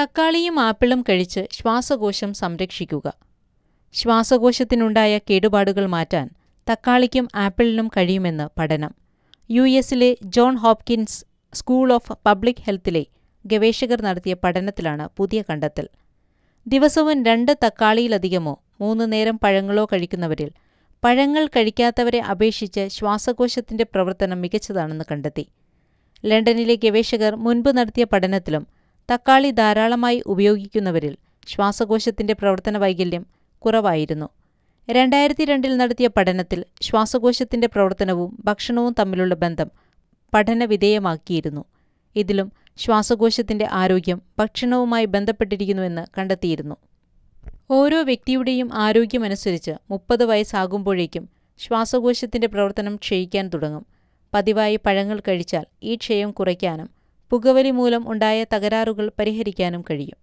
തക്കാളിയും ആപ്പിളും കഴിച്ച് ശ്വാസകോശം സംരക്ഷിക്കുക. ശ്വാസകോശത്തിനുണ്ടായ കേടുപാടുകൾ മാറ്റാൻ തക്കാളിക്കും ആപ്പിളിനും കഴിയുമെന്ന് പഠനം. യു എസിലെ John Hopkins school of public ഹെൽത്തിലെ ഗവേഷകർ നടത്തിയ പഠനത്തിലാണ് പുതിയ കണ്ടെത്തൽ. ദിവസവും രണ്ട് തക്കാളിയിലധികമോ മൂന്ന് നേരം പഴങ്ങളോ കഴിക്കുന്നവരിൽ പഴങ്ങൾ കഴിക്കാത്തവരെ അപേക്ഷിച്ച് ശ്വാസകോശത്തിന്റെ പ്രവർത്തനം മികച്ചതാണെന്ന് കണ്ടെത്തി. ലണ്ടനിലെ ഗവേഷകർ മുൻപ് നടത്തിയ പഠനത്തിലും തക്കാളി ധാരാളമായി ഉപയോഗിക്കുന്നവരിൽ ശ്വാസകോശത്തിന്റെ പ്രവർത്തന വൈകല്യം കുറവായിരുന്നു. രണ്ടായിരത്തി രണ്ടിൽ നടത്തിയ പഠനത്തിൽ ശ്വാസകോശത്തിന്റെ പ്രവർത്തനവും ഭക്ഷണവും തമ്മിലുള്ള ബന്ധം പഠനവിധേയമാക്കിയിരുന്നു. ഇതിലും ശ്വാസകോശത്തിന്റെ ആരോഗ്യം ഭക്ഷണവുമായി ബന്ധപ്പെട്ടിരിക്കുന്നുവെന്ന് കണ്ടെത്തിയിരുന്നു. ഓരോ വ്യക്തിയുടെയും ആരോഗ്യമനുസരിച്ച് മുപ്പത് വയസ്സാകുമ്പോഴേക്കും ശ്വാസകോശത്തിന്റെ പ്രവർത്തനം ക്ഷയിക്കാൻ തുടങ്ങും. പതിവായി പഴങ്ങൾ കഴിച്ചാൽ ഈ ക്ഷയം കുറയ്ക്കാനും പുകവലി മൂലം ഉണ്ടായ തകരാറുകൾ പരിഹരിക്കാനും കഴിയും